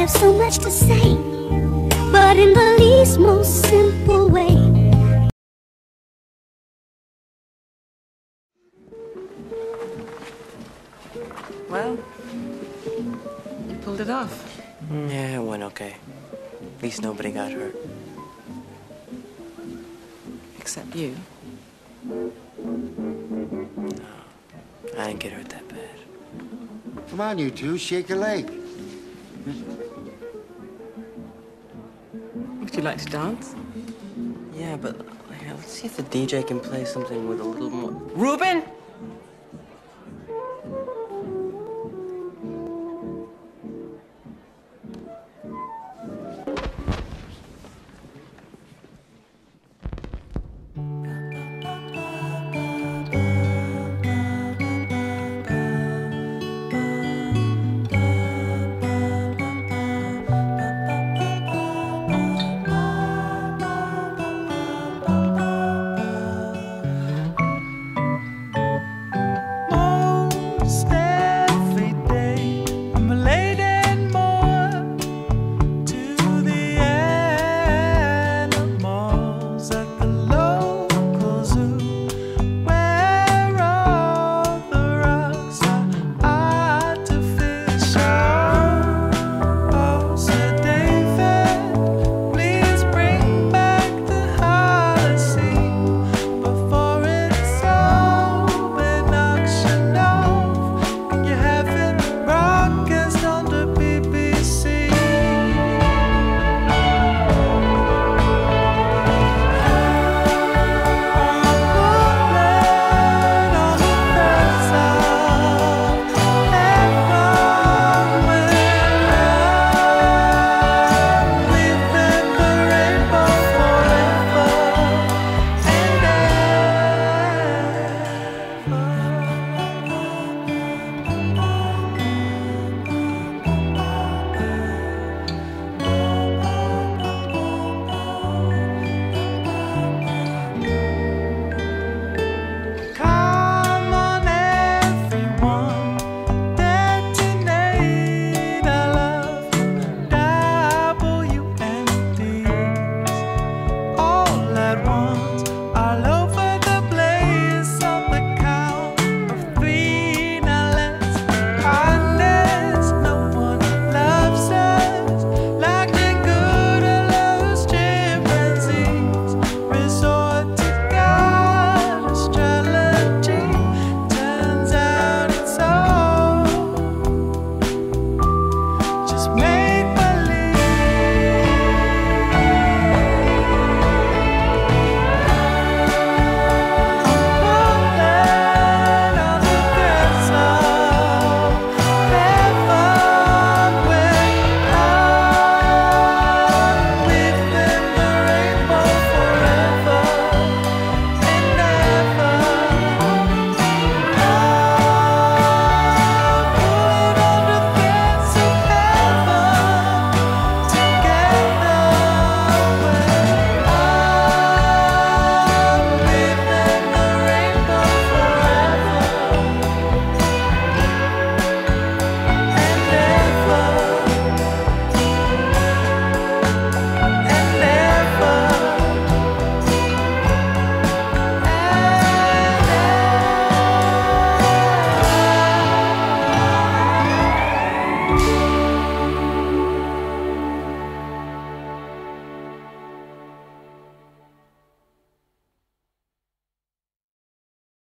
have so much to say, but in the least most simple way. Well, you pulled it off. Yeah, it went okay. At least nobody got hurt. Except you. No, I didn't get hurt that bad. Come on, you two, shake a leg. You like to dance? Yeah, but yeah, let's see if the DJ can play something with a little more. Ruben!